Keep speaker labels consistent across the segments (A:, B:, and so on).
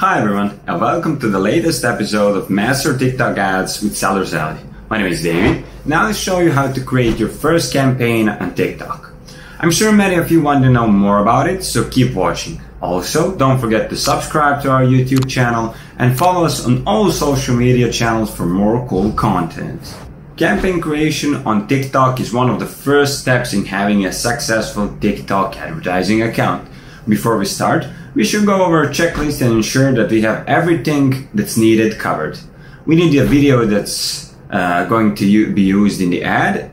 A: Hi everyone, and welcome to the latest episode of Master TikTok Ads with Sellers Alley. My name is David. Now I'll show you how to create your first campaign on TikTok. I'm sure many of you want to know more about it, so keep watching. Also, don't forget to subscribe to our YouTube channel and follow us on all social media channels for more cool content. Campaign creation on TikTok is one of the first steps in having a successful TikTok advertising account. Before we start, we should go over a checklist and ensure that we have everything that's needed covered. We need a video that's uh, going to be used in the ad,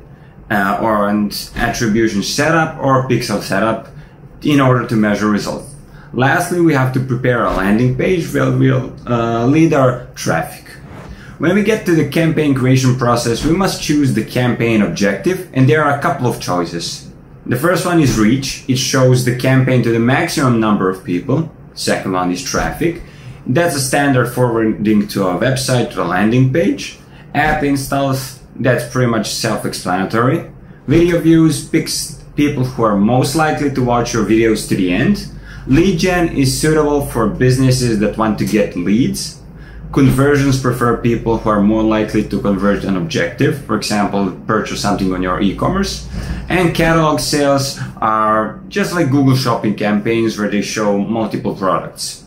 A: uh, or an attribution setup or pixel setup in order to measure results. Lastly, we have to prepare a landing page where we'll uh, lead our traffic. When we get to the campaign creation process, we must choose the campaign objective, and there are a couple of choices. The first one is reach. It shows the campaign to the maximum number of people. Second one is traffic. That's a standard forwarding to a website to a landing page. App installs, that's pretty much self-explanatory. Video views picks people who are most likely to watch your videos to the end. Lead gen is suitable for businesses that want to get leads. Conversions prefer people who are more likely to convert an objective, for example, purchase something on your e-commerce. And catalog sales are just like Google shopping campaigns where they show multiple products.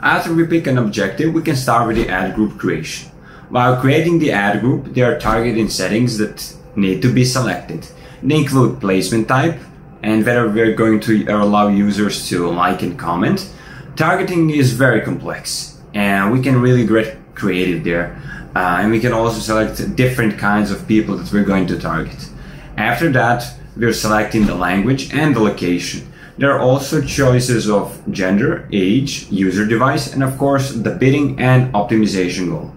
A: After we pick an objective, we can start with the ad group creation. While creating the ad group, there are targeting settings that need to be selected. They include placement type and whether we're going to allow users to like and comment. Targeting is very complex and we can really get creative there. Uh, and we can also select different kinds of people that we're going to target. After that, we're selecting the language and the location. There are also choices of gender, age, user device, and of course the bidding and optimization goal.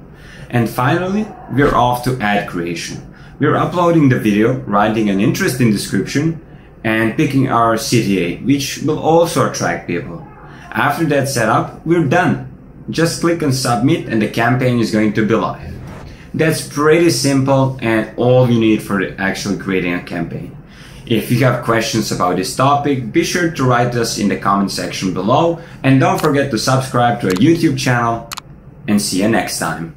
A: And finally, we're off to ad creation. We're uploading the video, writing an interesting description, and picking our CTA, which will also attract people. After that setup, we're done. Just click on submit and the campaign is going to be live. That's pretty simple and all you need for actually creating a campaign. If you have questions about this topic, be sure to write us in the comment section below and don't forget to subscribe to our YouTube channel and see you next time.